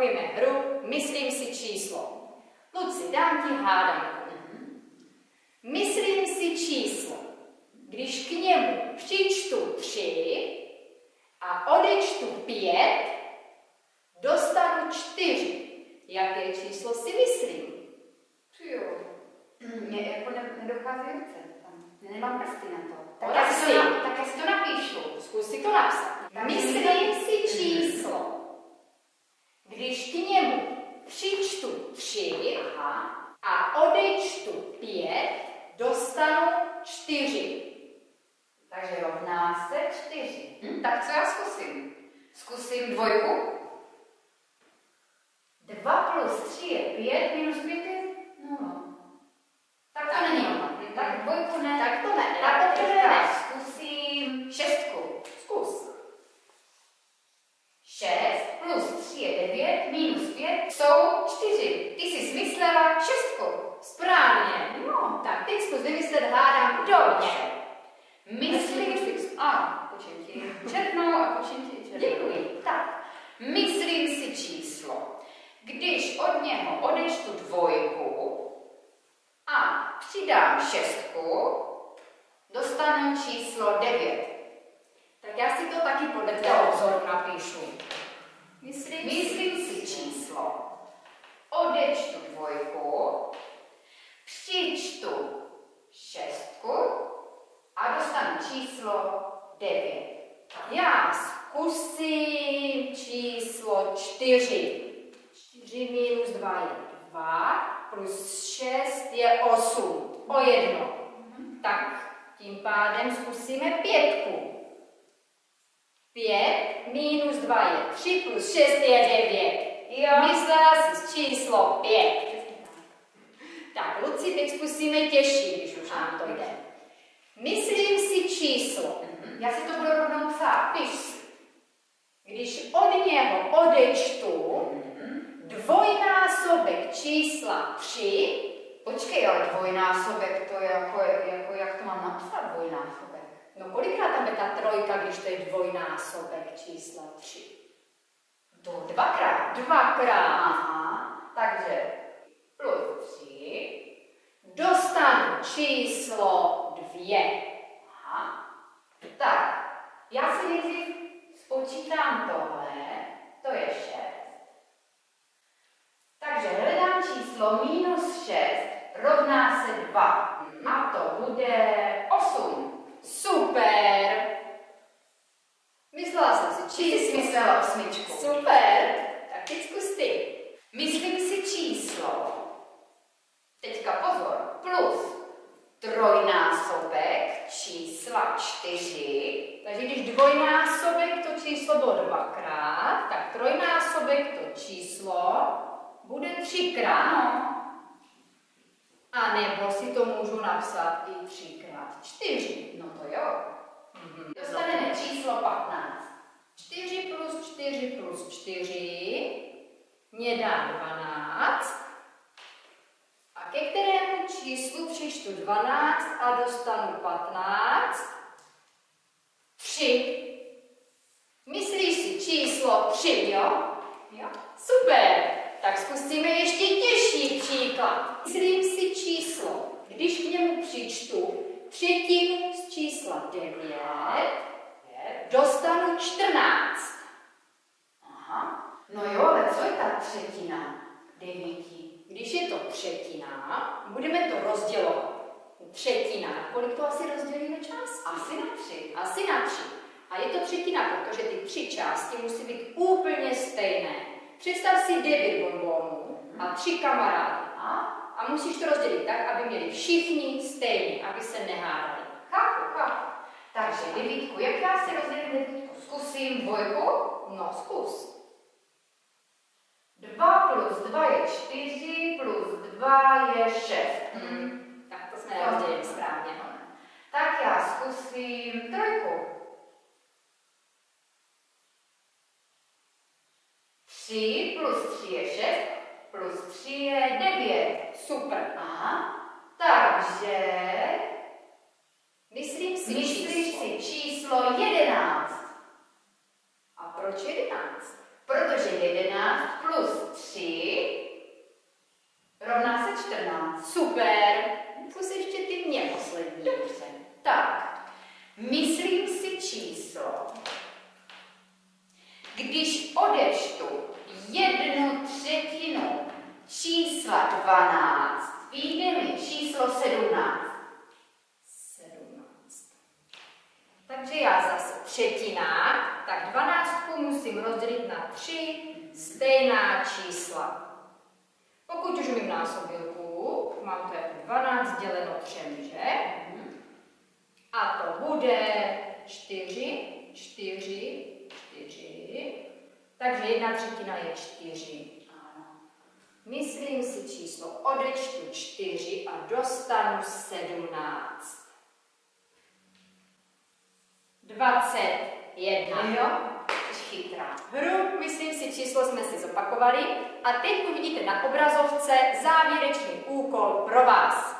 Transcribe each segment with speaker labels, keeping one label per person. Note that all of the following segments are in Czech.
Speaker 1: zopakujeme hru Myslím si číslo. Luci, dám ti hádanku. Myslím si číslo. Když k němu přičtu tři a odečtu pět, dostanu čtyři. Jaké číslo si myslím?
Speaker 2: Jo. Mně jako ne, nedochází ruce. Nemám prsty na to.
Speaker 1: Tak já si to
Speaker 2: tak já si to napíšu.
Speaker 1: Zkus si to napsat. Myslím
Speaker 2: 24. Hm, tak co já zkusím? Zkusím dvojku? Když od něho odečtu dvojku a přidám šestku, dostanu číslo devět.
Speaker 1: tak já si to taky podle
Speaker 2: Dobře.
Speaker 1: vzoru napíšu. Myslím,
Speaker 2: Myslím si číslo. Odečtu dvojku, přičtu šestku a dostanu číslo devět.
Speaker 1: Já zkusím číslo čtyři. Čtyři minus dva je dva, plus šest je osm. O jedno. Tak tím pádem zkusíme pětku. Pět minus dva je tři, plus šest je devět.
Speaker 2: Jo.
Speaker 1: Myslela jsi číslo pět. Tak, Luci, teď zkusíme těžší, když už nám to jde. Myslím si číslo.
Speaker 2: Já si to budu rovnou psát.
Speaker 1: Piš si. Když od něho odečtu čísla 3,
Speaker 2: Počkej, ale dvojnásobek, to je jako, jako jak to mám napsat dvojnásobek?
Speaker 1: no kolikrát tam je ta trojka, když to je dvojnásobek čísla 3?
Speaker 2: To dvakrát.
Speaker 1: Dvakrát.
Speaker 2: Aha, takže plus tři.
Speaker 1: Dostanu číslo 2.
Speaker 2: Aha. Tak, já si nejdřív spočítám tohle, to je 6. Takže číslo minus 6 rovná se 2. A to bude 8.
Speaker 1: Super. Myslela jsem si
Speaker 2: Ty jsi
Speaker 1: číslo.
Speaker 2: myslela osmičku.
Speaker 1: Super. Tak teď zkus ty.
Speaker 2: Myslím si číslo. Teďka pozor. Plus trojnásobek čísla 4.
Speaker 1: Takže když dvojnásobek to číslo bylo dvakrát, tak trojnásobek to číslo bude třikrát.
Speaker 2: Ano.
Speaker 1: A nebo si to můžu napsat i třikrát čtyři.
Speaker 2: No to jo.
Speaker 1: Mhm.
Speaker 2: Dostaneme číslo 15.
Speaker 1: 4 plus 4 plus 4 mě dá 12. A ke kterému číslu přičtu 12 a dostanu 15? 3. Myslíš si číslo 3, jo?
Speaker 2: Jo?
Speaker 1: Super! Tak zkusíme ještě těžší příklad. Myslím si číslo. Když k němu přičtu třetinu z čísla 9, dostanu 14.
Speaker 2: Aha. No jo, ale co je ta třetina devíti?
Speaker 1: Když je to třetina, budeme to rozdělovat. Třetina, kolik to asi rozdělíme část?
Speaker 2: Asi na tři.
Speaker 1: Asi na tři. A je to třetina, protože ty tři části musí být úplně stejné. Představ si devět bonbonů a tři kamarády.
Speaker 2: A?
Speaker 1: A musíš to rozdělit tak, aby měli všichni stejně, aby se nehádali.
Speaker 2: Chápu, chápu. Takže devítku, jak já si rozdělím devítku? Zkusím dvojku.
Speaker 1: No, zkus.
Speaker 2: 2 plus 2 je 4, plus 2 je 6.
Speaker 1: Hm. Tak to jsme nerozdělili správně.
Speaker 2: Tak já zkusím trojku. 3 plus 3 je 6, plus 3 je 9.
Speaker 1: Super.
Speaker 2: Aha. Takže
Speaker 1: Myslím si
Speaker 2: myslíš
Speaker 1: číslo.
Speaker 2: si číslo 11.
Speaker 1: A proč jedenáct?
Speaker 2: Protože 11 plus 3 rovná se 14.
Speaker 1: Super. Zkus ještě ty mě poslední.
Speaker 2: Dobře. Tak, myslím si číslo. Když odečtu jednu třetinu čísla 12, vyjde mi číslo 17.
Speaker 1: 17. Takže já zase třetina, tak 12 musím rozdělit na 3 stejná čísla. Pokud už umím násobilku, mám to jako 12 děleno 3, že? A to bude 4, 4, 4. Takže jedna třetina je 4.
Speaker 2: Ano.
Speaker 1: Myslím si číslo odečtu 4 a dostanu 17. 21.
Speaker 2: Jo, chytrá.
Speaker 1: Hru, číslo jsme si zopakovali a teď uvidíte na obrazovce závěrečný úkol pro vás.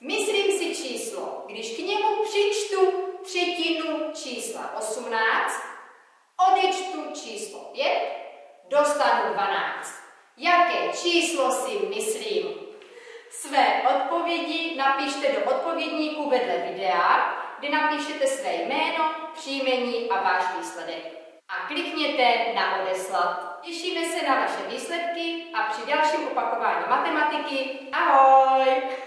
Speaker 1: Myslím si číslo, když k němu přičtu třetinu čísla 18, odečtu číslo 5, dostanu 12. Jaké číslo si myslím? Své odpovědi napište do odpovědníku vedle videa, kde napíšete své jméno, příjmení a váš výsledek. A klikněte na odeslat. Těšíme se na vaše výsledky a při dalším opakování matematiky. Ahoj!